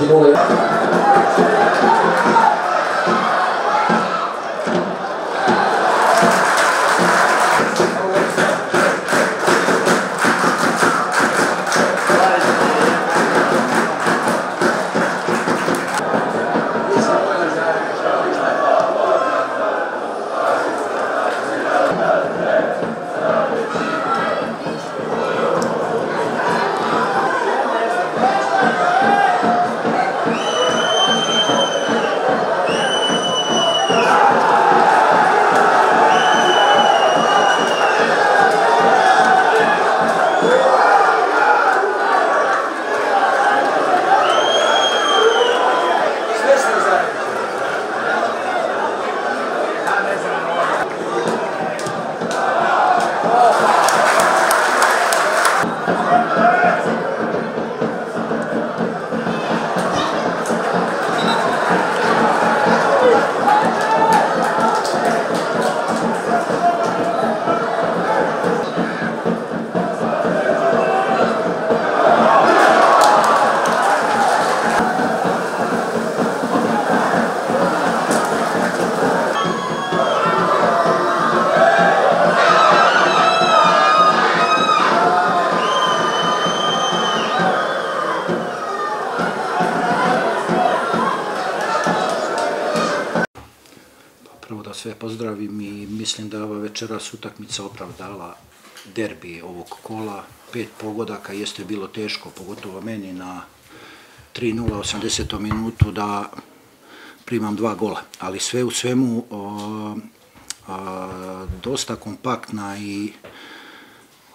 其中的。Večeras utakmica opravdala derbi ovog kola. Pet pogodaka jeste bilo teško, pogotovo meni na 3-0 80. minutu da primam dva gola. Ali sve u svemu o, dosta kompaktna i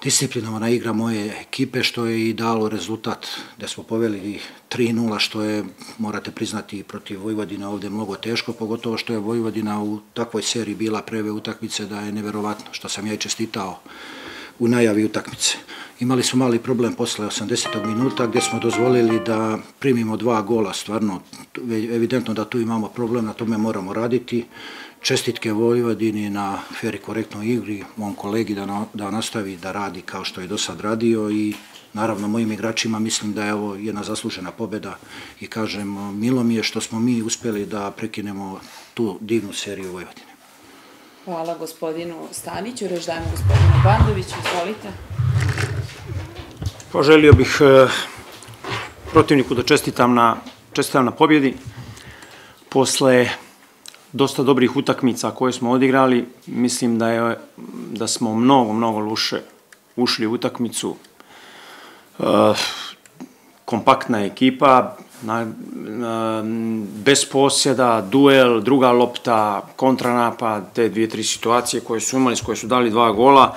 disciplinovana igra moje ekipe što je i dalo rezultat da smo poveli 3-0 što je, morate priznati, protiv Vojvodina ovde mnogo teško, pogotovo što je Vojvodina u takvoj seriji bila preve utakmice da je neverovatno, što sam ja i čestitao u najavi utakmice. Imali smo mali problem posle 80. minuta gdje smo dozvolili da primimo dva gola, stvarno evidentno da tu imamo problem, na tome moramo raditi čestitke Vojvodini na fer i korektnoj igri, mom kolegi da, na, da nastavi da radi kao što je do sad radio i naravno mojim igračima mislim da je ovo jedna zaslužena pobeda i kažem milo mi je što smo mi uspeli da prekinemo tu divnu seriju Vojvodine. Hvala gospodinu Staniću, reč dajem gospodinu Bandoviću, izvolite. Poželio bih e, protivniku da čestitam na, čestitam na pobjedi. Posle dosta dobrih utakmica koje smo odigrali. Mislim da je da smo mnogo mnogo luše ušli u utakmicu. E, kompaktna ekipa, na, na, bez posjeda, duel, druga lopta, kontranapad, te dvije, tri situacije koje su imali, s koje su dali dva gola,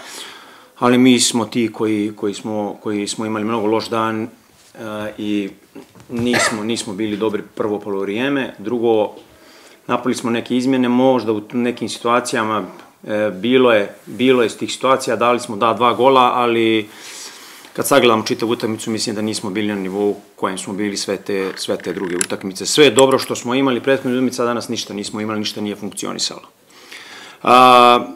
ali mi smo ti koji, koji, smo, koji smo imali mnogo loš dan e, i nismo, nismo bili dobri prvo polovrijeme. Drugo, napravili smo neke izmjene, možda u nekim situacijama e, bilo je bilo je s tih situacija, dali smo da dva gola, ali kad sagledamo čitavu utakmicu, mislim da nismo bili na nivou kojem smo bili sve te, sve te druge utakmice. Sve je dobro što smo imali prethodne utakmice, a danas ništa nismo imali, ništa nije funkcionisalo. A,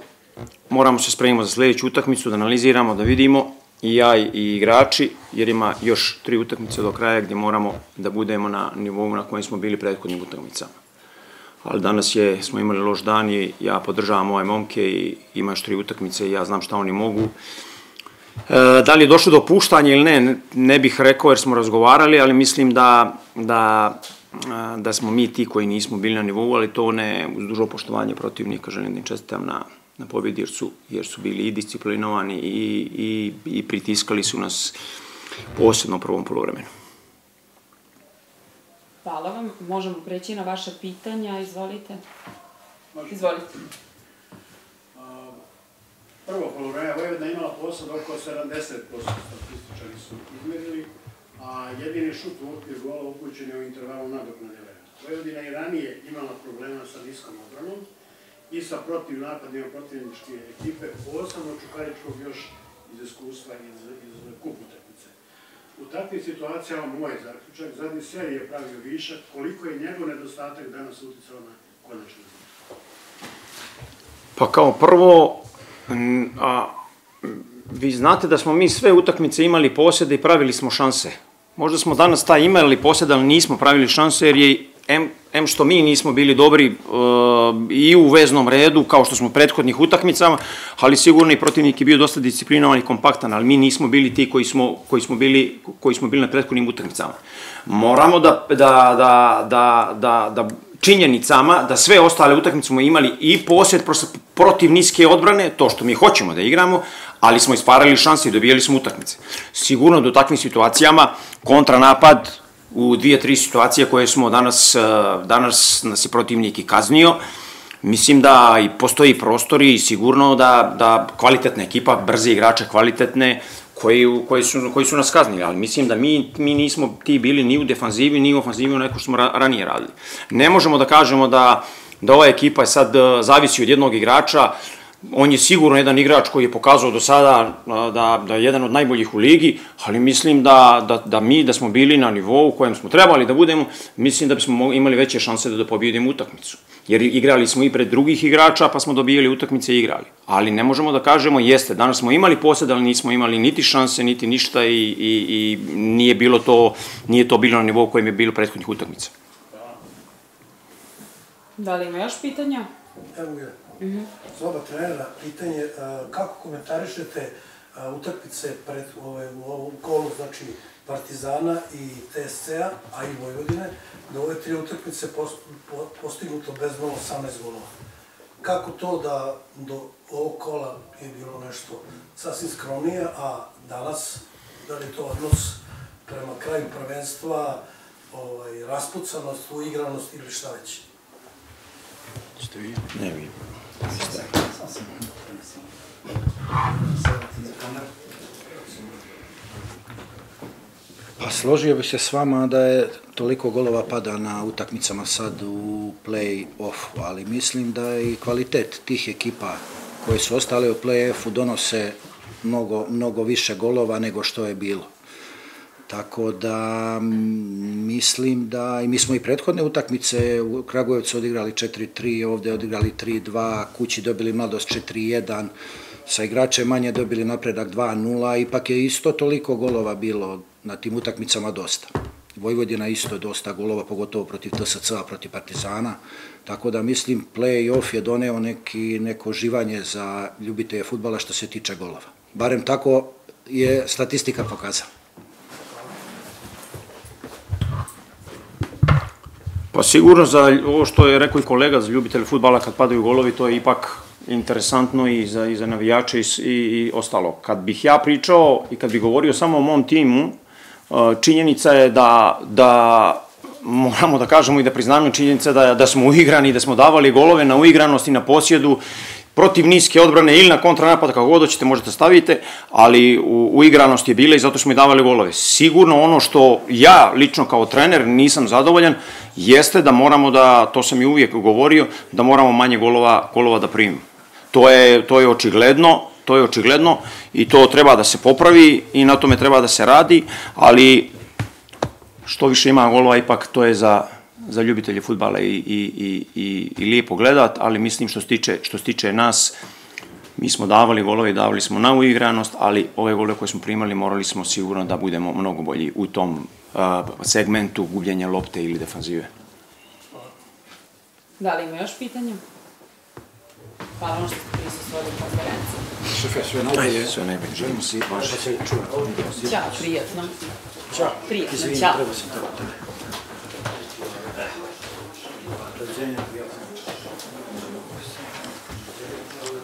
moramo se spremimo za sledeću utakmicu, da analiziramo, da vidimo i ja i igrači, jer ima još tri utakmice do kraja gdje moramo da budemo na nivou na kojem smo bili prethodnim utakmicama ali danas je, smo imali loš dan i ja podržavam ove momke i ima još tri utakmice i ja znam šta oni mogu. E, da li je došlo do puštanja ili ne, ne bih rekao jer smo razgovarali, ali mislim da, da, da smo mi ti koji nismo bili na nivou, ali to ne uz dužo poštovanje protivnika, želim da im čestitam na, na pobjedi jer su, jer su bili i disciplinovani i, i, i pritiskali su nas posebno u prvom polovremenu. Hvala vam. Možemo preći na vaša pitanja. Izvolite. Izvolite. Prvo polovreme Vojvodina imala posad oko 70%, statističari su izmerili, a jedini šut u okvir gola upućen je u intervalu nadoknade vremena. Vojvodina i ranije imala problema sa niskom obranom i sa protiv napadima protivničke ekipe, posebno Čukaričkog još iz iskustva iz, iz kup utakmice. U takvim situacijama moj zaključak, zadnji serij je pravio višak, koliko je njegov nedostatak danas uticao na konačnu Pa kao prvo, a, vi znate da smo mi sve utakmice imali posjede i pravili smo šanse. možda smo danas taj imali posjed, ali nismo pravili šanse jer je em, em što mi nismo bili dobri uh, i u veznom redu kao što smo u prethodnih utakmicama, ali sigurno i protivnik je bio dosta disciplinovan i kompaktan, ali mi nismo bili ti koji smo, koji smo, bili, koji smo bili na prethodnim utakmicama. Moramo da, da, da, da, da, da činjenicama da sve ostale utakmice smo imali i posjed protiv niske odbrane, to što mi hoćemo da igramo, ali smo isparali šanse i dobijali smo utakmice. Sigurno da u takvim situacijama kontranapad u dvije, tri situacije koje smo danas, danas nas je protivnik i kaznio, Mislim da i postoji prostori i sigurno da, da kvalitetna ekipa, brze igrače kvalitetne, koji, koji, su, koji su nas kaznili, ali mislim da mi, mi nismo ti bili ni u defanzivi, ni u ofanzivi neko što smo ra, ranije radili. Ne možemo da kažemo da, da ova ekipa je sad zavisi od jednog igrača, on je sigurno jedan igrač koji je pokazao do sada da, da je jedan od najboljih u ligi, ali mislim da, da, da mi, da smo bili na nivou u kojem smo trebali da budemo, mislim da bismo imali veće šanse da, da pobjedimo utakmicu. Jer igrali smo i pred drugih igrača, pa smo dobijali utakmice i igrali. Ali ne možemo da kažemo, jeste, danas smo imali posjed, ali nismo imali niti šanse, niti ništa i, i, i nije bilo to, nije to bilo na nivou kojem je bilo prethodnih utakmica. Da li ima još pitanja? Evo je. Mm -hmm. Za oba trenera pitanje, kako komentarišete utakmice pred ove, u ovom kolu, znači Partizana i TSC-a, a i Vojvodine, da ove tri utakmice postignuto bez 18 golova. Kako to da do ovog kola je bilo nešto sasvim skromnije, a danas, da li je to odnos prema kraju prvenstva, ovaj, raspucanost, uigranost ili šta već? Ste vi? Ne vi. Pa složio bih se s vama da je toliko golova pada na utakmicama sad u play-offu, ali mislim da je i kvalitet tih ekipa koje su ostale u play-offu donose mnogo, mnogo više golova nego što je bilo. Tako da mislim da i mi smo i prethodne utakmice u Kragujevcu odigrali 4-3, ovde odigrali 3-2, kući dobili mladost 4-1, sa igrače manje dobili napredak 2-0, ipak je isto toliko golova bilo na tim utakmicama dosta. Vojvodina isto dosta golova, pogotovo protiv TSC-a, protiv Partizana, tako da mislim play-off je doneo neki, neko živanje za ljubitelje futbala što se tiče golova. Barem tako je statistika pokazala. Pa sigurno za ovo što je rekao i kolega za ljubitelje futbala kad padaju golovi, to je ipak interesantno i za, i za navijače i, i, i ostalo. Kad bih ja pričao i kad bih govorio samo o mom timu, činjenica je da, da moramo da kažemo i da priznamo činjenica da, da smo uigrani, da smo davali golove na uigranost i na posjedu protiv niske odbrane ili na kontranapad, kako god hoćete možete stavite, ali u, uigranost je bila i zato smo i davali golove. Sigurno ono što ja lično kao trener nisam zadovoljan jeste da moramo da, to sam i uvijek govorio, da moramo manje golova, golova da primimo. To je, to je očigledno, to je očigledno i to treba da se popravi i na tome treba da se radi, ali što više ima golova ipak to je za za ljubitelje futbala i, i, i, i, i lijepo gledat, ali mislim što se tiče, što se tiče nas, mi smo davali golove i davali smo na uigranost, ali ove golove koje smo primali morali smo sigurno da budemo mnogo bolji u tom uh, segmentu gubljenja lopte ili defanzive. Da li ima još pitanja? Hvala vam što ste prisustvovali konferenciji. Šefe, sve najbolje. Sve najbolje. Želim si baš. Ćao, prijetno. Ćao. Prijetno, Izvini, ćao. treba sam tebe.